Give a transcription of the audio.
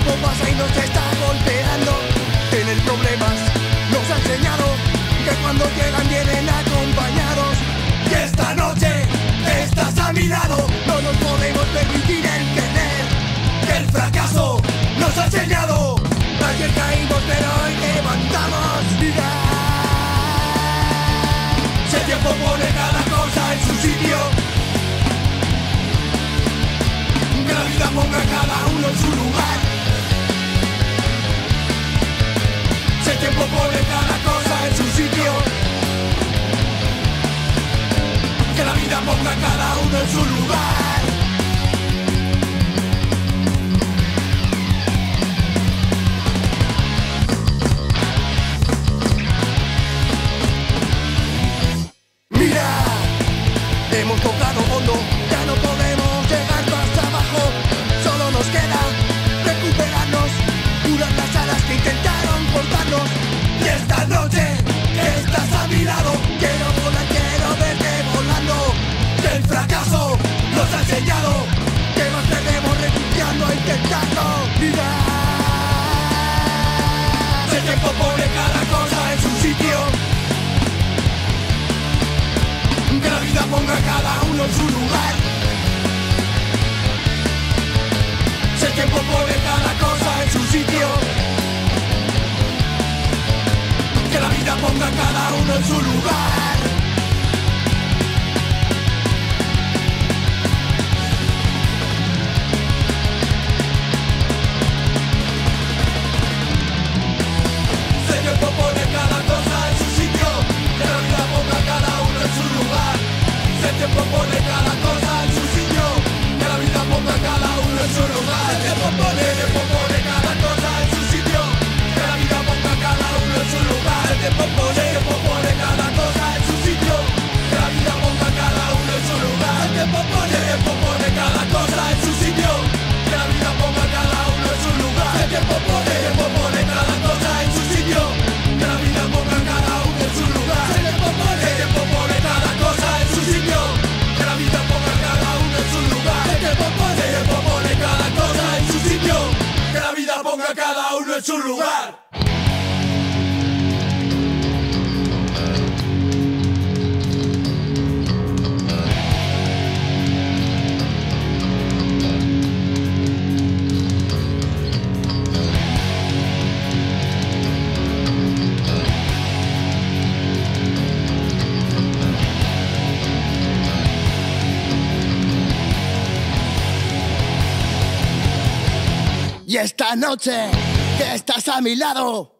tiempo pasa y nos está golpeando. Tener problemas nos ha enseñado que cuando llegan vienen acompañados. Y esta noche estás a mi lado, no nos podemos permitir entender que el fracaso nos ha enseñado. Ayer caímos pero hoy levantamos vida. Si el tiempo pone cada cosa en su sitio, que la vida ponga cada uno en su lugar. ponga cada uno en su lugar. sellado que mantenemos refugiando intentando mirar. El tiempo pone cada cosa en su sitio. Que la vida ponga cada uno en su lugar. El tiempo pone cada cosa en su sitio. Que la vida ponga cada uno en su lugar. en su lugar. Y esta noche que estás a mi lado.